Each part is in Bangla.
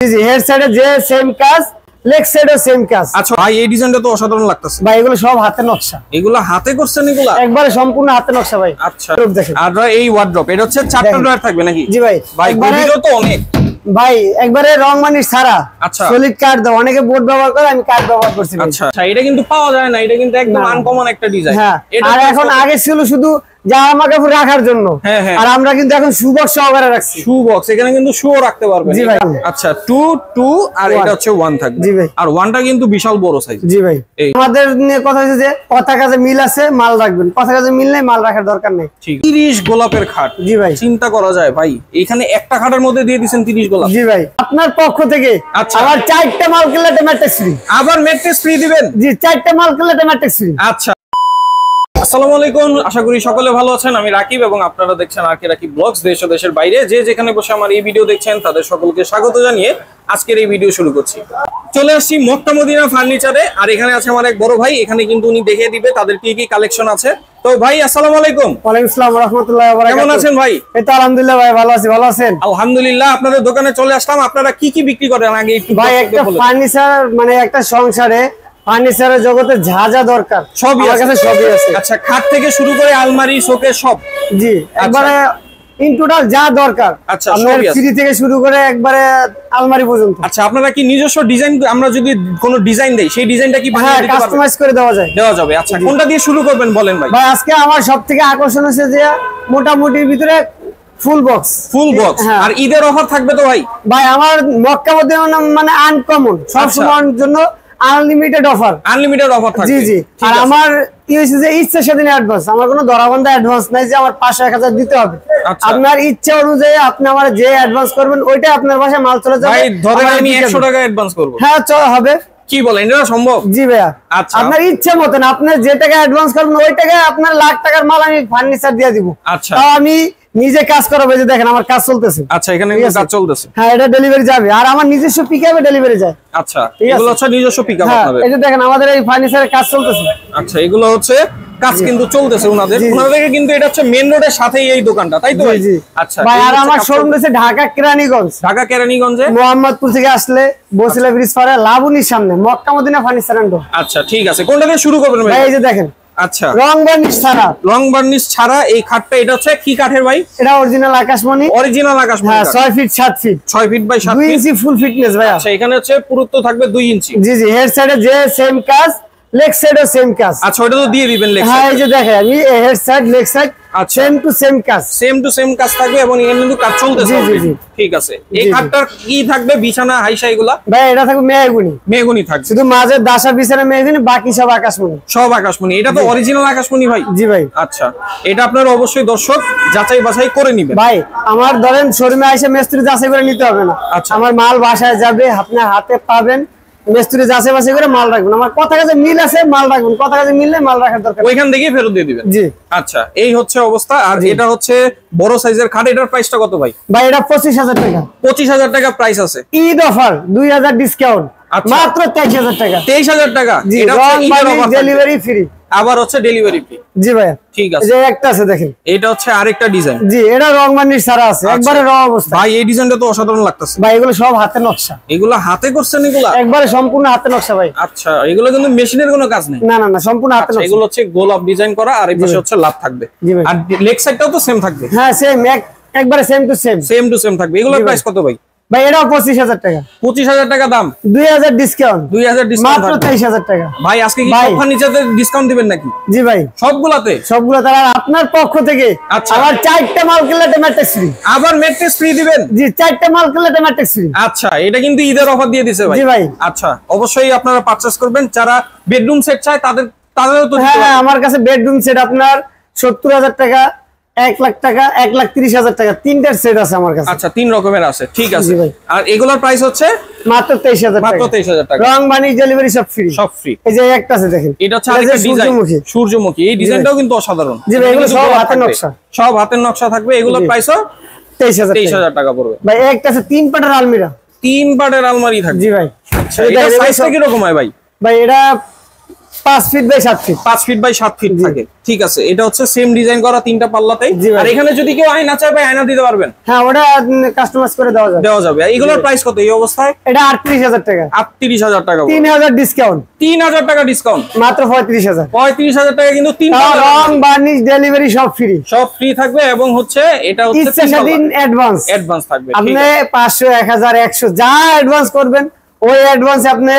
জি জি হেড সাইডে যে সেম কাজ লেগ সাইডে সেম কাজ। আচ্ছা ভাই এই ডিজাইনটা তো অসাধারণ লাগতেছে। ভাই এগুলো সব হাতে নকশা। এগুলা হাতে করছেন এগুলা? একবারে সম্পূর্ণ হাতে নকশা ভাই। আচ্ছা। আর এই ওয়ার্ড্রপ এটা হচ্ছে চারটা ড্রয়ার থাকবে নাকি? জি ভাই। ভাই গভীরও তো অনেক। ভাই একবারে রং মানির ছাড়া। আচ্ছা। সলিড কার্ড দাও। অনেকে বোর্ড ব্যবহার করে আমি কার্ড ব্যবহার করছি আচ্ছা এটা কিন্তু পাওয়া যায় না। এটা কিন্তু একদম আনকমন একটা ডিজাইন হ্যাঁ। আর এখন আগে ছিল শুধু জামা কাপড় রাখার জন্য। হ্যাঁ, হ্যাঁ। আর আমরা কিন্তু এখন সুবক সহকারে রাখছি। শু বক্স এখানে কিন্তু শু রাখতে পারবেন। জি ভাই। আচ্ছা টু টু আর এটা হচ্ছে ওয়ান থাকবে। জি ভাই। আর ওয়ানটা কিন্তু বিশাল বড় সাইজ জি ভাই। আমাদের নিয়ে কথা হয়েছে যে কথা কাজে মিল আছে মাল রাখবেন। কথা কাজে মিল নেই মাল রাখার দরকার নেই। ঠিক। তিরিশ গোলাপের খাট। জি ভাই। চিন্তা করা যায় ভাই। এখানে একটা খাটের মধ্যে দিয়ে দিচ্ছেন তিরিশ গোলাপ। জি ভাই। আপনার পক্ষ থেকে আচ্ছা। আমার চারটে মাল কিনলে ম্যাট্রিক্স ফ্রি আবার ম্যাট্রেস ফ্রি দিবেন? জি চারটে মাল কিনলে ম্যাট্রিক্স ফ্রি আচ্ছা। আসসালামু আলাইকুম। আশা করি সকলে ভালো আছেন। আমি রাকিব এবং আপনারা দেখছেন আর কে রাকিব ব্লগস দেশ ও দেশের বাইরে। যে যেখানে বসে আমার এই ভিডিও দেখছেন তাদের সকলকে স্বাগত জানিয়ে আজকের এই ভিডিও শুরু করছি। চলে আসছি মক্কা মদিনা ফার্নিচারে। আর এখানে আছে আমার এক বড় ভাই। এখানে কিন্তু উনি দেখিয়ে দিবে তাদের কি কি কালেকশন আছে। তো ভাই আসসালামু আলাইকুম। ওয়ালাইকুম আসসালাম রহমতুল্লাহ কেমন আছেন ভাই? এই তো আলহামদুলিল্লাহ ভাই ভালো আছি ভালো আছেন? আলহামদুলিল্লাহ আপনাদের দোকানে চলে আসলাম। আপনারা কি কি বিক্রি করেন? আগে একটু ভাই একটা ফার্নিচার মানে একটা সংসারে ফার্নিচারের জগতে যা যা দরকার সবই আমার। কাছে সবই আছে। আচ্ছা খাট থেকে শুরু করে আলমারি শোকে সব? জি একবারে ইন টোটাল যা দরকার। আচ্ছা, আপনার। ফ্রি থেকে শুরু করে একবারে আলমারি পর্যন্ত। আচ্ছা আপনারা কি নিজস্ব ডিজাইন আমরা যদি কোনো ডিজাইন দেই সেই ডিজাইনটা কি হ্যাঁ কাস্টমাইজ করে দেওয়া যায়। দেওয়া যাবে আচ্ছা কোনটা দিয়ে শুরু করবেন বলেন ভাই? ভাই আজকে আমার সব থেকে আকর্ষণ হচ্ছে যে মোটামুটির ভিতরে ফুল বক্স ফুল বক্স হ্যাঁ। আর ঈদের অফার থাকবে তো ভাই? ভাই আমার মক্কা মধ্যে মানে- মানে আনকমন সব আচ্ছা। সময়ের জন্য আনলিমিটেড অফার আনলিমিটেড অফার থাকবে। জি জি। আর আমার কি হয়েছে যে ইচ্ছা সেদিন অ্যাডভান্স আমার কোনো ধরাবন্ধা অ্যাডভান্স নাই যে আমার পাঁচশো এক হাজার দিতে হবে। আচ্ছা। আপনার ইচ্ছা অনুযায়ী আপনি আমার যে অ্যাডভান্স করবেন ওইটাই আপনার বাসায় মাল চলে যাবে। ভাই ধরেন আমি দিতে একশো হবে। টাকা অ্যাডভান্স করব। হ্যাঁ চল হবে। কি বলেন? এটা সম্ভব? জি ভাইয়া। আচ্ছা। আপনার ইচ্ছে মতন আপনি যে টাকা অ্যাডভান্স করবেন ওই টাকায় আপনার লাখ টাকার মাল আমি ফার্নিচার দিয়ে দিব। আচ্ছা। আমি নিজে কাজ করাবো যে দেখেন আমার কাজ চলতেছে। আচ্ছা এখানে কাজ চলতেছে। হ্যাঁ এটা ডেলিভারি যাবে। আর আমার নিজস্ব পিকআপে ডেলিভারি যায়। আচ্ছা এগুলো হচ্ছে নিজস্ব পিক আপ হ্যাঁ আপনাদের। এই যে দেখেন আমাদের এই ফার্নিচারের কাজ চলতেছে। আচ্ছা এগুলো হচ্ছে কাজ কিন্তু চলতেছে ওনাদের জি। ওনাদের কিন্তু এটা হচ্ছে মেন রোডের সাথেই এই দোকানটা তাই তো আচ্ছা ভাই আর আমার শোরুম। রয়েছে ঢাকা কেরানীগঞ্জ। ঢাকা কেরানীগঞ্জে? মোহাম্মদপুর থেকে আসলে বসিলা ব্রিজ পারে লাবুনির সামনে মক্কা মদিনা ফার্নিচার অ্যান্ড আচ্ছা ঠিক আছে। কোনটা দিয়ে শুরু করবেন ভাই এই যে দেখেন আচ্ছা। রং বার্নিশ ছাড়া। রং বার্নিশ ছাড়া এই খাটটা এটা হচ্ছে কি কাঠের ভাই? এটা অরিজিনাল আকাশমণি। অরিজিনাল আকাশ হ্যাঁ ছয় ফিট সাত ফিট ছয় ফিট বাই সাত দুই ফিট ইঞ্চি ফুল ফিটনেস ভাই আচ্ছা এখানে হচ্ছে পুরুত্ব থাকবে দুই ইঞ্চি জি জি হেড সাইডে যে সেম কাজ লেগ সাইডে সেম কাজ আচ্ছা ওটা তো দিয়ে দিবেন লেগ হ্যাঁ এই যে দেখেন আমি হেড সাইড লেগ সাইড আচ্ছা। সেম টু সেম কাজ সেম টু সেম কাজ থাকবে এবং এখানে কিন্তু কাজ চলতেছে জি, জি, ঠিক আছে। এই। খাটটার কি থাকবে? বিছানা হাইসা এগুলা? ভাই এটা থাকবে মেয়েগুনি মেগুনি থাকবে। শুধু মাঝে দাসা বিছানা মেয়েগুনি বাকি সব আকাশমণি। সব আকাশমণি। এটা তো অরিজিনাল আকাশমণি ভাই। জি ভাই। আচ্ছা। এটা আপনার অবশ্যই দর্শক যাচাই বাছাই করে নিবেন। ভাই আমার ধরেন শোরুমে এসে মিস্ত্রি যাচাই করে নিতে হবে না। আচ্ছা। আমার মাল বাসায় যাবে আপনার হাতে পাবেন। মিস্ত্রি যাচাই বাছাই করে মাল রাখবেন। আমার কথা কাছে মিল আছে মাল রাখবেন। কথা কাছে মিললে মাল রাখার দরকার ওইখান থেকেই ফেরত দিয়ে দিবেন? জি। আচ্ছা এই হচ্ছে অবস্থা। আর এটা হচ্ছে বড় সাইজের খাট। এটার প্রাইসটা কত ভাই? ভাই এটা পঁচিশ হাজার টাকা। পঁচিশ হাজার টাকা প্রাইস আছে। ঈদ অফার দুই হাজার ডিসকাউন্ট আচ্ছা। মাত্র তেইশ হাজার টাকা। তেইশ হাজার টাকা। এটা। ডেলিভারি ফ্রি আবার হচ্ছে ডেলিভারি ফি জি ভাইয়া। ঠিক আছে। যে একটা আছে দেখেন। এটা হচ্ছে আরেকটা ডিজাইন জি এটা রং বান্ডির সারা আছে। আচ্ছা। একবারে র অবস্থা। ভাই এই ডিজাইনটা তো অসাধারণ লাগতেছে। ভাই এগুলো সব হাতে নকশা। এগুলো হাতে করছেন এগুলা? একবারে সম্পূর্ণ হাতে নকশা ভাই। আচ্ছা এগুলো কিন্তু মেশিনের কোনো কাজ নেই? না না না সম্পূর্ণ হাতে আচ্ছা নকশা। এগুলো হচ্ছে গোলাপ ডিজাইন করা আর এই পাশে হচ্ছে লাভ থাকবে। জি ভাই। আর লেগ সাইডটাও তো সেম থাকবে? হ্যাঁ সেম একবারে same to same same to same থাকবে। এগুলোর প্রাইস কত ভাই? ভাই এটাও পঁচিশ হাজার টাকা। পঁচিশ হাজার টাকা দাম? দুই হাজার ডিসকাউন্ট দুই হাজার ডিসকাউন্ট মাত্র তেইশ হাজার টাকা। ভাই আজকে ফার্নিচারে ডিসকাউন্ট দিবেন নাকি? জি ভাই। সবগুলাতে? সবগুলো তারা আপনার পক্ষ থেকে আচ্ছা। আমার চারটে মাল কিনলে ম্যাট্রিক্স ফ্রি আবার ম্যাট্রেস ফ্রি দিবেন? জি চারটে মাল কিনলে ম্যাট্রিক্স ফ্রি আচ্ছা এটা কিন্তু ঈদের অফার দিয়ে দিছে ভাই। জি ভাই। আচ্ছা অবশ্যই আপনারা পারচেজ করবেন। যারা বেডরুম সেট চায় তাদের তাদেরও তো হ্যাঁ পারবেন। আমার কাছে বেডরুম সেট আপনার সত্তর হাজার টাকা এক লাখ টাকা এক লাখ তিরিশ হাজার টাকা। তিনটার সেট আছে আমার কাছে। আচ্ছা তিন রকমের আছে। ঠিক আছে। জি ভাই। আর এগুলোর প্রাইস হচ্ছে? মাত্র তেইশ হাজার মাত্র তেইশ হাজার টাকা। রং বানি ডেলিভারি সব ফ্রি সব ফ্রি এই যে একটা আছে দেখেন। এটা হচ্ছে এটা আরেকটা যে ডিজাইন সূর্যমুখী। সূর্যমুখী। এই ডিজাইনটাও কিন্তু অসাধারণ। জি ভাই, এগুলো সব হাতের নকশা। সব হাতের নকশা থাকবে। এগুলোর প্রাইসও তেইশ হাজার তেইশ হাজার টাকা পড়বে। ভাই একটা আছে তিন পাটের আলমিরা। তিন পাটের আলমারি থাকবে। জি ভাই। আচ্ছা এই এটা সাইজটা কীরকম হয় ভাই? ভাই এটা পাঁচ feet by feet feet by feet থাকে। ঠিক আছে এটা হচ্ছে সেম ডিজাইন করা তিনটা পাল্লাতেই। আর এখানে যদি কেউ আয়না চায় ভাই আয়না দিতে পারবেন। হ্যাঁ ওটা কাস্টমাইজ করে দেওয়া যাবে। দেওয়া যাবে। এগুলোর প্রাইস কত এই অবস্থায়? এটা হাজার টাকা। টাকা ডিসকাউন্ট ডিসকাউন্ট মাত্র কিন্তু তিন রং বার্নিশ ডেলিভারি সব ফ্রি সব ফ্রি থাকবে এবং হচ্ছে এটা হচ্ছে অ্যাডভান্স অ্যাডভান্স থাকবে আপনি যা অ্যাডভান্স করবেন ওই অ্যাডভান্স আপনি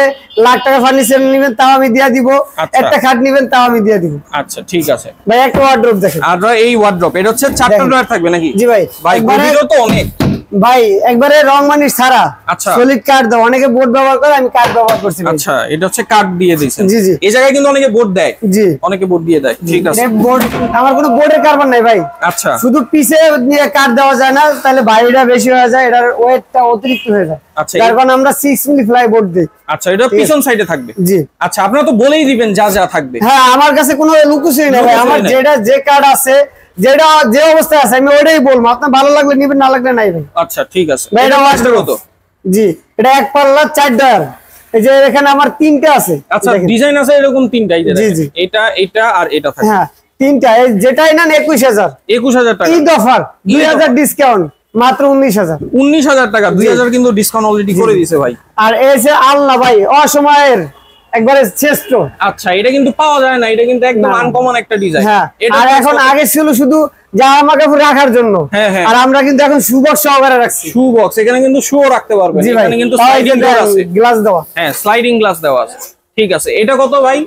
লাখ টাকা ফার্নিচার নেবেন তাও আমি দিয়ে দিব। আচ্ছা। একটা খাট নেবেন তাও আমি দিয়ে দিব। আচ্ছা ঠিক আছে। ভাই একটা ওয়ার্ড্রপ দেখেন। আর এই ওয়ার্ড্রপ এটা হচ্ছে চারটা ড্রয়ার থাকবে নাকি? জি ভাই ভাই গভীরও তো অনেক। ভাই একবারে রং মানিস ছাড়া। আচ্ছা। সলিড কার্ড দাও। অনেকে বোর্ড ব্যবহার করে আমি কার্ড ব্যবহার করছি আচ্ছা এটা হচ্ছে কার্ড দিয়ে দিয়েছেন। জি, জি। এই জায়গায় কিন্তু অনেকে বোর্ড দেয়। জি। অনেকে বোর্ড দিয়ে দেয়। ঠিক আছে। বোর্ড আমার কোনো বোর্ডের কারবার নাই ভাই। আচ্ছা। শুধু পিছে নিয়ে কাট দেওয়া যায় না তাহলে বাইরেটা বেশি হয়ে যায় এটার ওয়েটটা অতিরিক্ত হয়ে যায়। আচ্ছা, যার কারণে আমরা সিক্স মিলি ফ্লাই বোর্ড দিই। আচ্ছা এটা পিছন সাইডে থাকবে। জি। আচ্ছা আপনারা তো বলেই দিবেন যা যা থাকবে। হ্যাঁ আমার কাছে কোনো লুকুসই নেই ভাই। আমার যেটা যে কার্ড আছে যেটা যে অবস্থায় আছে আমি ওটাই বলব। আপনার ভালো লাগলে নিবেন না লাগলে নাই ভাই। আচ্ছা ঠিক আছে। এটা wardrobe। কত জি এটা এক পাল্লা চার ডয়ার। এই যে এখানে আমার তিনটে আছে। আচ্ছা ডিজাইন আছে এরকম তিনটাই যে জি, জি। এটা এটা আর এটা থাকে। হ্যাঁ তিনটা। এই যেটাই হাজার। একুশ হাজার টাকা। ঈদ অফার দুই হাজার ডিসকাউন্ট মাত্র উনিশ হাজার। উনিশ হাজার টাকা দুই হাজার কিন্তু ডিসকাউন্ট অলরেডি করে দিয়েছে ভাই। আর এসে আল্লাহ ভাই অসময়ের। একবারে শ্রেষ্ঠ। আচ্ছা এটা কিন্তু পাওয়া যায় না এটা কিন্তু একদম আনকমন একটা ডিজাইন হ্যাঁ আর এখন আগে ছিল শুধু জামা কাপড় রাখার জন্য। হ্যাঁ, হ্যাঁ। আর আমরা কিন্তু এখন সুবক সহকারে রাখছি। শু বক্স এখানে কিন্তু শু রাখতে পারবেন। এখানে কিন্তু স্লাইডিং গ্লাস দেওয়া হ্যাঁ স্লাইডিং গ্লাস দেওয়া আছে। ঠিক আছে এটা কত ভাই?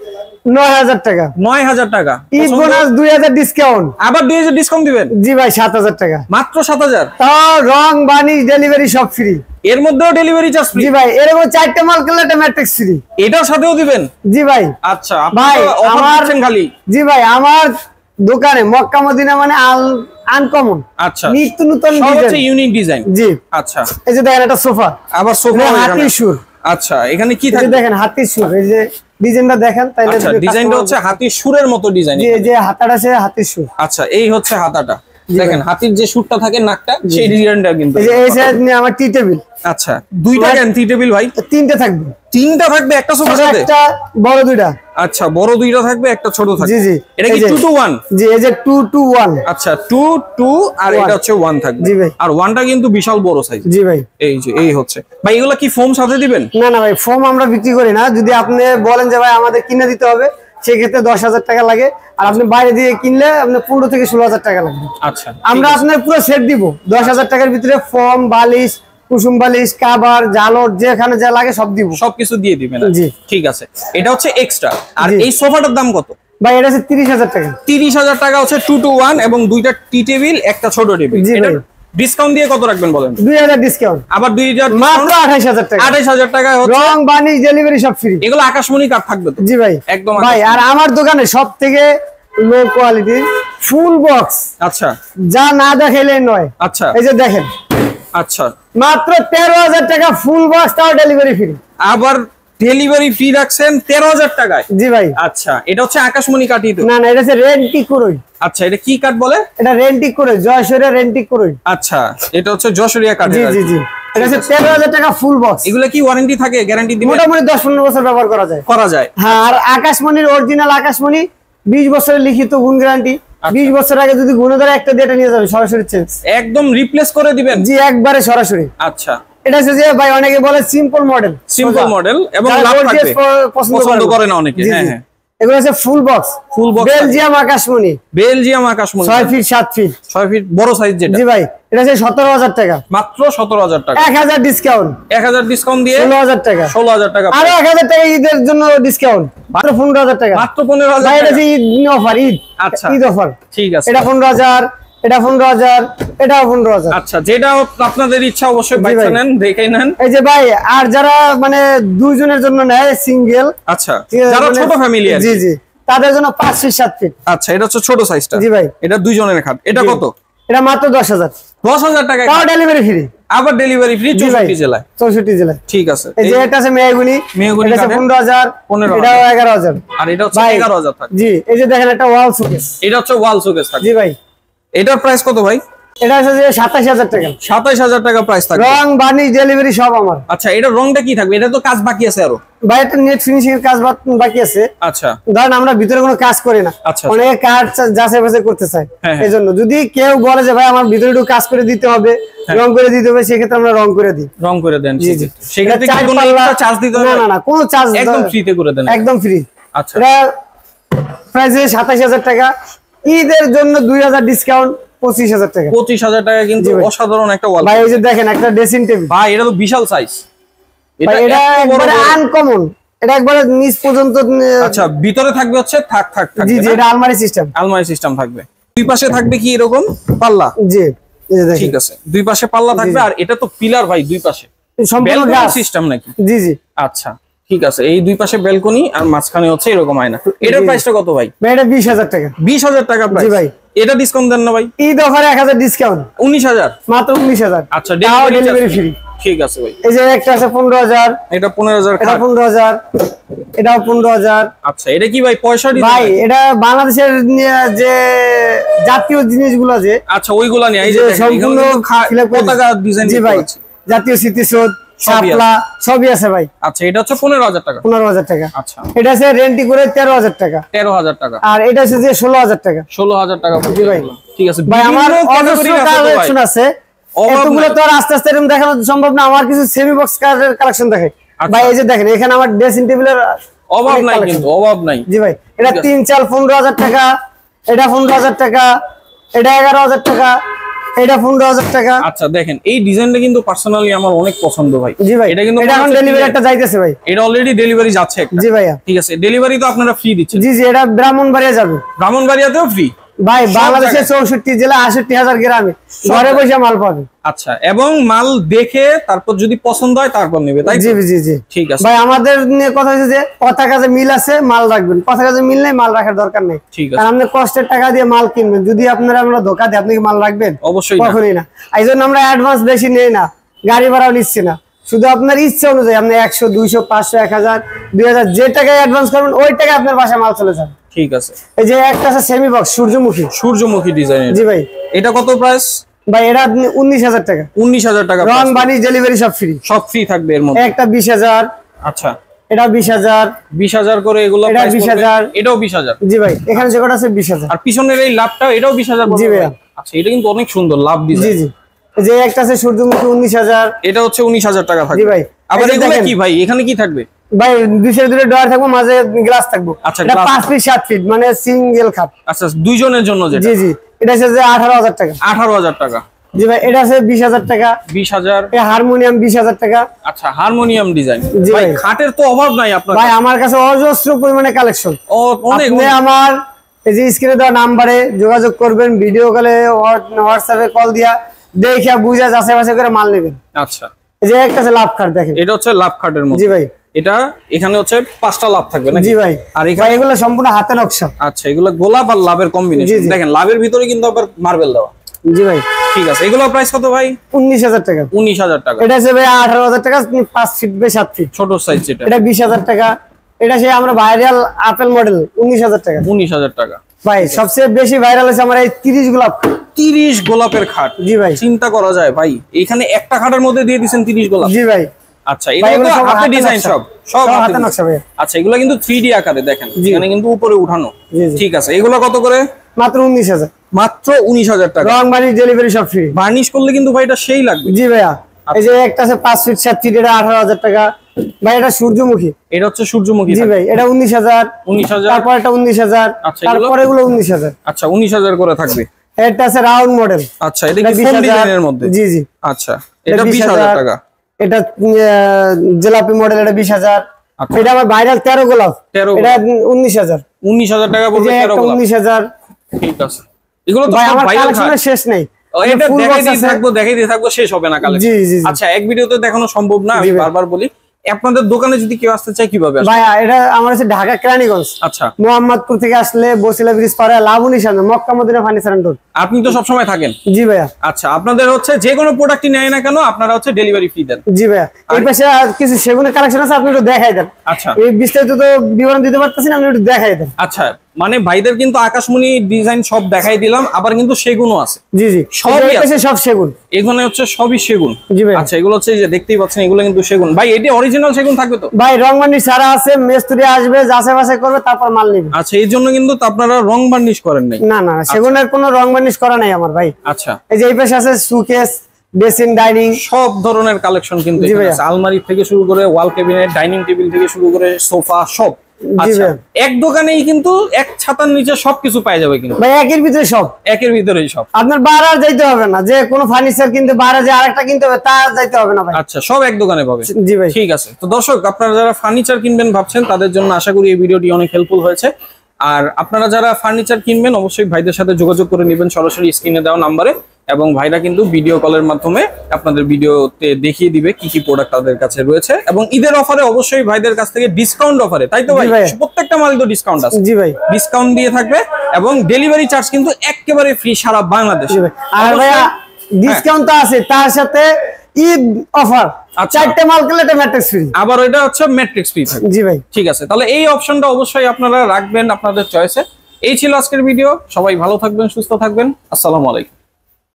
নয় হাজার টাকা। নয় হাজার টাকা। ঈদ বোনাস দুই হাজার ডিসকাউন্ট আবার দুই হাজার ডিসকাউন্ট দিবেন? জি ভাই সাত হাজার টাকা। মাত্র সাত হাজার? তাও রং বানিশ ডেলিভারি সব ফ্রি এর মধ্যেও ডেলিভারি চার্জ ফ্রি জি ভাই এরকম চারটে মাল কিনলে একটা ম্যাট্রিক্স ফ্রি এটার সাথেও দিবেন? জি ভাই। আচ্ছা ভাই, আমার আমার- খালি। জি ভাই আমার দোকানে মক্কা মদিনা মানে আল আনকমন আচ্ছা। নিত্য নতুন ডিজাইন ইউনিক ডিজাইন জি। আচ্ছা। এই যে দেখেন একটা সোফা। আবার সোফা হাতির সুর। আচ্ছা এখানে কি দেখেন হাতির সুর এই যে ডিজাইনটা দেখেন তাইলে আচ্ছা ডিজাইনটা হচ্ছে হাতির সুরের মতো ডিজাইন এই যে হাতাটা আছে হাতির সুর। আচ্ছা এই হচ্ছে হাতাটা। দেখেন হাতির যে থাকে নাকটা সেই ডিজাইনটা কিন্তু আমার টি টেবিল আচ্ছা দুইটা কেন টি টেবিল ভাই? তিনটে থাকবে। তিনটা থাকবে একটা ছোট সাথে একটা বড় দুইটা। আচ্ছা বড় দুইটা থাকবে একটা ছোট থাকবে। জি, জি। এটা কি এই যে- টু টু জি এই যে টু টু ওয়ান আচ্ছা টু টু আর এটা হচ্ছে ওয়ান থাকবে। জি ভাই। আর ওয়ানটা কিন্তু বিশাল বড় সাইজ জি ভাই। এই যে এই হচ্ছে। ভাই এগুলা কি ফোম সাথে দিবেন? না না ভাই ফোম আমরা বিক্রি করি না। যদি আপনি বলেন যে ভাই আমাদের কিনে দিতে হবে সেক্ষেত্রে দশ হাজার টাকা লাগে। আর আপনি বাইরে দিয়ে কিনলে আপনার পনেরো থেকে ষোলো হাজার টাকা লাগবে। আচ্ছা আমরা আপনার পুরো সেট দিব। দশ হাজার টাকার ভিতরে ফর্ম বালিশ কুসুম বালিশ কাবার জালর যেখানে যা লাগে সব দিব। সবকিছু দিয়ে দিবেন। জি। ঠিক আছে। এটা হচ্ছে এক্সট্রা আর এই সোফাটার দাম কত? ভাই এটা হচ্ছে তিরিশ হাজার টাকা। তিরিশ হাজার টাকা হচ্ছে টু টু ওয়ান এবং দুইটা টি টেবিল একটা ছোট টেবিল। ডিসকাউন্ট দিয়ে কত রাখবেন বলেন? দুই হাজার ডিসকাউন্ট আবার দুই হাজার মাত্র আঠাইশ হাজার টাকা। আঠাইশ হাজার টাকা হচ্ছে রং বানিশ ডেলিভারি সব ফ্রি এগুলো আকাশমণি কাঠ থাকবে তো? জি ভাই। একদম ভাই আর আমার দোকানে সব থেকে লো কোয়ালিটি ফুল বক্স আচ্ছা। যা না দেখাইলে নয়। আচ্ছা। এই যে দেখেন। আচ্ছা। মাত্র তেরো হাজার টাকা ফুল বক্স তাও ডেলিভারি ফ্রি আবার ডেলিভারি ফ্রি রাখছেন তেরো হাজার টাকায়। জি ভাই। আচ্ছা এটা হচ্ছে আকাশমণি তো? না না এটা হচ্ছে রেন্টি করই আচ্ছা এটা কি কাঠ বলে? এটা রেন্টি করে জয়সরে রেন্টি করই আচ্ছা এটা হচ্ছে যশোরিয়া কাঠ জি জি জি। এটা হচ্ছে তেরো হাজার টাকা ফুল বক্স এগুলো কি ওয়ারেন্টি থাকে গ্যারান্টি দিবে মোটামুটি দশ পনেরো বছর ব্যবহার করা যায়। করা যায়। হ্যাঁ আর আকাশমণির অরিজিনাল আকাশমণি বিশ বছরের লিখিত গুণ গ্যারান্টি আচ্ছা। বিশ বছর আগে যদি গুণ ধরে একটা এটা নিয়ে যাবে সরাসরি চেঞ্জ একদম রিপ্লেস করে দিবেন? জি একবারে সরাসরি। আচ্ছা। এটা হচ্ছে যে ভাই অনেকে বলে সিম্পল মডেল সিম্পল মডেল এবং লাভ থাকবে। পছন্দ করে না অনেকে হ্যাঁ হ্যাঁ। এগুলো হচ্ছে full box full box Belgium আকাশমণি। বেলজিয়াম আকাশমণি। ছয় ফিট সাত ফিট ছয় ফিট বড় সাইজ যেটা। জি ভাই এটা টাকা। মাত্র ডিসকাউন্ট দিয়ে টাকা। ষোলো হাজার টাকা আরও এক হাজার টাকা ঈদের জন্য ডিসকাউন্ট মাত্র পনেরো হাজার টাকা। মাত্র এটা। ঈদ অফার ঈদ। আচ্ছা। ঈদ অফার ঠিক আছে। এটা পনেরো হাজার। এটা পনেরো হাজার এটাও পনেরো হাজার। আচ্ছা যেটা আপনাদের ইচ্ছা অবশ্যই ভাই। নেন দেখে নেন। এই যে ভাই আর যারা মানে দুইজনের জন্য নেয় সিঙ্গেল আচ্ছা যারা ছোট ফ্যামিলি মানে জি জি তাদের জন্য পাঁচ ফিট সাত ফিট আচ্ছা এটা হচ্ছে ছোট সাইজটা জি ভাই। এটা দুইজনের খাট। এটা কত? এটা মাত্র দশ হাজার। দশ হাজার টাকা তাও ডেলিভারি ফ্রি আবার ডেলিভারি ফ্রি জি ভাই চৌষট্টি জেলায়। চৌষট্টি জেলায়। ঠিক আছে। এই যে এটা আছে মেয়েগুনি মেহগনি এটা আছে কাঠের? পনেরো হাজার। 15,000 এটাও এগারো হাজার। আর এটা হচ্ছে ভাই। এগারো হাজার টাকা জি এই যে দেখেন একটা ওয়াল শোকেস এটা হচ্ছে ওয়াল শোকেস থাকে। জি ভাই। এটার প্রাইস কত ভাই? এটা হচ্ছে যে সাতাশ হাজার টাকা। সাতাইশ হাজার টাকা প্রাইস থাকবে। রং বার্নিশ ডেলিভারি সব আমার। আচ্ছা এটা রংটা কি থাকবে? এটা তো কাজ বাকি আছে আরও। ভাই একটা নেট ফিনিশিং এর কাজ বাকি আছে। আচ্ছা। ধরেন আমরা ভিতরে কোনো কাজ করি না। আচ্ছা। কাজ যাচাই বাছাই করতে চায়। হ্যাঁ, হ্যাঁ। এই জন্য যদি কেউ বলে যে ভাই আমার ভিতরে একটু কাজ করে দিতে হবে হ্যাঁ। রং করে দিতে হবে সেক্ষেত্রে আমরা রং করে দিই। রং করে দেন সেক্ষেত্রে এটা কি কোনো extra চার্জ দিতে হবে? না না কোনো চার্জ একদম ফ্রিতে করে দেন। একদম ফ্রি আচ্ছা। এটা প্রাইস সাতাশ হাজার টাকা। ঈদের জন্য দুই হাজার ডিসকাউন্ট পঁচিশ হাজার টাকা। পঁচিশ হাজার টাকা কিন্তু অসাধারণ একটা ওয়াল ভাই এই যে দেখেন একটা ড্রেসিং টেবিল ভাই এটা তো বিশাল সাইজ এটা একবারে আনকমন এটা একবারে নিচ পর্যন্ত আচ্ছা ভিতরে থাকবে হচ্ছে থাক থাক জি থাকবে জি এটা আলমারি সিস্টেম আলমারি সিস্টেম থাকবে। দুই পাশে থাকবে কি এরকম? পাল্লা। জি ঠিক আছে। দুই পাশে পাল্লা থাকবে আর এটা তো পিলার ভাই দুই পাশে। সম্পূর্ণ সিস্টেম নাকি? জি জি। আচ্ছা। ঠিক আছে এই দুই পাশে ব্যালকনি আর মাঝখানে হচ্ছে এরকম আয়না। এটার প্রাইসটা কত ভাই? এটা বিশ হাজার টাকা। বিশ হাজার টাকা প্রাইস ভাই। এটা ডিসকাউন্ট দেন না ভাই? ঈদ অফারে এক হাজার ডিসকাউন্ট উনিশ হাজার? মাত্র উনিশ হাজার। আচ্ছা ডেলিভারি ডেলিভারি ফ্রি ঠিক আছে ভাই। এই যে একটা আছে পনেরো হাজার। এটা পনেরো হাজার এটা পনেরো হাজার। এটাও পনেরো হাজার। আচ্ছা এটা কি ভাই পয়সা ভাই এটা বাংলাদেশের যে জাতীয় জিনিসগুলো যে আচ্ছা ওইগুলা নিয়ে এই সম্পূর্ণ পতাকা ডিজাইন ভাই জাতীয় স্মৃতিসৌধ আছে। শাপলা সবই আছে ভাই। আচ্ছা এটা হচ্ছে টাকা। আচ্ছা। এটা আছে রেন্টি করে টাকা। তেরো হাজার টাকা। আর এটা আছে যে ষোলো হাজার টাকা। ষোলো হাজার টাকা জি ভাই। ঠিক আছে। ভাই আমার অজস্র তো কালেকশন আছে। এতগুলো তো আর আস্তে আস্তে এরকম দেখানো সম্ভব না। আমার কিছু সেমি বক্স কালেকশন দেখে। ভাই এই যে দেখেন এখানে আমার ড্রেসিং টেবিলের অভাব নাই কিন্তু অভাব নাই। জি ভাই এটা ঠিক আছে। তিন চাল পনেরো হাজার টাকা এটা পনেরো হাজার টাকা এটা এগারো হাজার টাকা এটা পনেরো হাজার টাকা। আচ্ছা দেখেন এই ডিজাইনটা কিন্তু পার্সোনালি আমার অনেক পছন্দ ভাই। জি ভাই এটা কিন্তু এটা এখন ডেলিভারি একটা যাইতেছে ভাই। এটা অলরেডি ডেলিভারি যাচ্ছে একটা। জি ভাইয়া। ঠিক আছে ডেলিভারি তো আপনারা ফ্রি দিচ্ছেন। জি জি এটা ব্রাহ্মণবাড়িয়া যাবে। ব্রাহ্মণবাড়িয়াতেও ফ্রি ভাই বাংলাদেশের চৌষট্টি জেলা আষট্টি হাজার গ্রামে। ঘরে বসে মাল পাবে। আচ্ছা এবং মাল দেখে তারপর যদি পছন্দ হয় তারপর নেবে তাই জি জি জি। ঠিক আছে। ভাই আমাদের নিয়ে কথা হয়েছে যে কথা কাজে মিল আছে মাল রাখবেন। কথা কাজে মিল নেই মাল রাখার দরকার নেই। ঠিক আছে। আপনি কষ্টের টাকা দিয়ে মাল কিনবেন। যদি আপনারা আমরা ধোকা দিই আপনি কি মাল রাখবেন? অবশ্যই না। কখনই না। এই জন্য আমরা অ্যাডভান্স বেশি নেই না। গাড়ি ভাড়াও নিচ্ছি না। শুধু আপনার ইচ্ছা অনুযায়ী আপনি একশো দুইশো পাঁচশো এক হাজার দুই হাজার যে টাকায় অ্যাডভান্স করবেন ওই টাকায় আপনার বাসায় মাল চলে যাবে। ঠিক আছে। এই যে একটা আছে সেমি বক্স সূর্যমুখী সূর্যমুখী ডিজাইনের জি ভাই। এটা কত প্রাইস ভাই এটা উনিশ হাজার টাকা। উনিশ হাজার টাকা রং। বানিশ ডেলিভারি সব ফ্রি সব ফ্রি থাকবে এর মধ্যে। একটা বিশ হাজার। আচ্ছা। এটা বিশ হাজার। বিশ হাজার করে এগুলো এটা price 20,000 এটাও বিশ হাজার। জি ভাই এখানে যে কটা আছে বিশ হাজার। আর পিছনের এই লাভটা এটাও বিশ হাজার জি ভাইয়া। আচ্ছা এটা কিন্তু অনেক সুন্দর লাভ জি ডিজাইন জি। এই যে একটা আছে সূর্যমুখী উনিশ হাজার। এটা হচ্ছে উনিশ হাজার টাকা থাকবে। জি ভাই। আবার এগুলো কি ভাই? এখানে কি থাকবে? ভাই দুই সাইডে দুটো ডয়ার থাকব মাঝে গ্লাস থাকব। আচ্ছা, পাঁচ ফিট সাত ফিট মানে সিঙ্গেল খাট আচ্ছা দুইজনের জন্য জি জি। এটা আছে যে আঠারো হাজার টাকা। আঠারো হাজার টাকা। জি ভাই এটা আছে বিশ হাজার টাকা। বিশ হাজার। হারমোনিয়াম বিশ হাজার টাকা। আচ্ছা হারমোনিয়াম ডিজাইন। জি ভাই ভাই। খাটের তো অভাব নাই আপনার ভাই আমার কাছে অজস্র পরিমাণে কালেকশন অনেক আমার এই যে স্ক্রিনে দেওয়া নাম্বারে যোগাযোগ করবেন ভিডিও কলে হোয়াটসঅ্যাপে কল দিয়া দেখে বুঝা যাচাই বাছাই করে মাল নেবেন। আচ্ছা। এই যে একটা লাভ খাট দেখেন। এটা হচ্ছে লাভ খাটের মধ্যে। জি ভাই। এটা এখানে হচ্ছে পাঁচটা লাভ থাকবে নাকি? জি ভাই। আর এখানে এগুলো সম্পূর্ণ হাতে নকশা। আচ্ছা এগুলো গোলাপ আর লাভের কম্বিনেশন দেখেন লাভের ভিতরে কিন্তু আবার মার্বেল দেওয়া। জি ভাই। ঠিক আছে এগুলো প্রাইস কত ভাই? উনিশ হাজার টাকা। উনিশ হাজার টাকা। এটা আছে ভাই আঠারো হাজার টাকা আপনি পাঁচ ফিট বাই সাত ফিট ছোট সাইজ এটা। বিশ হাজার টাকা। এটা সে আমরা ভাইরাল আপেল মডেল উনিশ হাজার টাকা। উনিশ হাজার টাকা। ভাই সবচেয়ে বেশি ভাইরাল আছে আমার এই তিরিশ গোলাপ। তিরিশ গোলাপের খাট। জি ভাই। চিন্তা করা যায় ভাই। এখানে একটা খাটের মধ্যে দিয়ে দিচ্ছেন তিরিশ গোলাপ। জি ভাই। আচ্ছা এগুলো তো হাতে ডিজাইন সব সব হাতে নকশা ভাই আচ্ছা এগুলো কিন্তু থ্রি ডি আকারে দেখেন এখানে কিন্তু উপরে উঠানো। ঠিক আছে এগুলো কত করে? মাত্র উনিশ হাজার। মাত্র উনিশ হাজার টাকা। রং ডেলিভারি সব ফ্রি বার্নিশ করলে কিন্তু ভাই এটা সেই লাগবে। জি ভাইয়া। এই যে একটা আছে পাঁচ ফিট সাত ফিট এটা আঠারো হাজার টাকা। ভাই এটা সূর্যমুখী। এটা হচ্ছে সূর্যমুখী জি ভাই এটা উনিশ হাজার। উনিশ হাজার। তারপর এটা উনিশ হাজার। আচ্ছা, এগুলো? তারপরে এগুলো উনিশ হাজার। আচ্ছা উনিশ হাজার করে থাকবে। এটা আছে রাউন্ড মডেল আচ্ছা এটা কি ফোম ডিজাইনের মধ্যে? জি জি। আচ্ছা এটা বিশ বিশ হাজার হাজার। টাকা। এটা জিলাপি মডেল এটা বিশ হাজার। আচ্ছা। এটা আমার ভাইরাল তেরো গোলাপ। 13 এটা উনিশ হাজার। উনিশ হাজার টাকা উনিশ হাজার। ঠিক আছে। এগুলো তো আমার কালেকশনের শেষ নেই। এটা দেখাই দিয়ে থাকব দেখাই দিয়ে থাকব শেষ হবে না কালেকশন জি, জি, জি। আচ্ছা এক ভিডিওতে দেখানো সম্ভব না আমি বারবার বলি। আপনাদের দোকানে যদি কেউ আসতে চায় কীভাবে ভাইয়া ভাই এটা আমার আছে ঢাকা কেরানীগঞ্জ। আচ্ছা। মোহাম্মদপুর থেকে আসলে বসিলা ব্রিজ পাড়া লাবণী সামনে মক্কা মদিনা ফার্নিচার রোড। আপনি তো সবসময় থাকেন? জি ভাইয়া। আচ্ছা আপনাদের হচ্ছে যে কোনো প্রোডাক্টই নেয় না কেন আপনারা হচ্ছে ডেলিভারি ফ্রি দেন। জি ভাইয়া। এই পাশে আর কিছু সেগুনের কালেকশন আছে আপনি একটু দেখাই দেন। আচ্ছা। এই বিস্তারিত তো বিবরণ দিতে পারতেছি না আপনি একটু দেখাই দেন। আচ্ছা মানে ভাইদের কিন্তু আকাশমণি ডিজাইন সব দেখাই দিলাম আবার কিন্তু সেগুনও আছে। জি জি। সবই আছে। সব সেগুন। এখানে হচ্ছে সবই সেগুন। জি ভাই। আচ্ছা এগুলো হচ্ছে যে দেখতেই পাচ্ছেন এগুলো কিন্তু সেগুন। ভাই এটি অরিজিনাল সেগুন থাকবে তো? ভাই রংমানি সারা আছে মিস্ত্রি আসবে যাচাই বাছাই করবে তারপর মাল নিবে। আচ্ছা এই জন্য কিন্তু আপনারা রং বার্নিশ করেন নাই। না না সেগুনের কোনো রং বানিশ করা নাই আমার ভাই। আচ্ছা। এই যে এই পাশে আছে সুকেস বেসিন ডাইনিং সব ধরনের কালেকশন কিন্তু আলমারি থেকে শুরু করে ওয়াল ক্যাবিনেট ডাইনিং টেবিল থেকে শুরু করে সোফা সব। আচ্ছা এক দোকানেই কিন্তু এক ছাতার নিচে সবকিছু পাওয়া যাবে কিন্তু। ভাই একের ভিতরে সব। একের ভিতরেই সব। আপনার বার আর যাইতে হবে না। যে কোনো ফার্নিচার কিনতে বাইরে যে আরেকটা কিনতে হবে তা যাইতে হবে না ভাই। আচ্ছা সব এক দোকানে পাবে। জি ভাই। ঠিক আছে। তো দর্শক আপনারা যারা ফার্নিচার কিনবেন ভাবছেন তাদের জন্য আশা করি এই ভিডিওটি অনেক হেল্পফুল হয়েছে। আর আপনারা যারা ফার্নিচার কিনবেন অবশ্যই ভাইদের সাথে যোগাযোগ করে নেবেন সরাসরি স্ক্রিনে দেওয়া নাম্বারে এবং ভাইরা কিন্তু ভিডিও কলের মাধ্যমে আপনাদের ভিডিওতে দেখিয়ে দিবে কি কি প্রোডাক্ট তাদের কাছে রয়েছে। এবং ঈদের অফারে অবশ্যই ভাইদের কাছ থেকে ডিসকাউন্ট অফারে তাই তো ভাই? প্রত্যেকটা মাল তো ডিসকাউন্ট আছে। জি ভাই। ডিসকাউন্ট দিয়ে থাকবে এবং ডেলিভারি চার্জ কিন্তু একেবারে ফ্রি সারা বাংলাদেশে। আর ভাইয়া ডিসকাউন্ট তো আছে। তার সাথে ঈদ অফার। আচ্ছা। চারটে মাল কিনলে এটা ম্যাট্রিক্স ফ্রি আবার এটা হচ্ছে ম্যাট্রিক্স ফ্রি জি ভাই। ঠিক আছে তাহলে এই অপশনটা অবশ্যই আপনারা রাখবেন আপনাদের চয়েসে এই ছিল আজকের ভিডিও সবাই ভালো থাকবেন সুস্থ থাকবেন। আসসালামু আলাইকুম।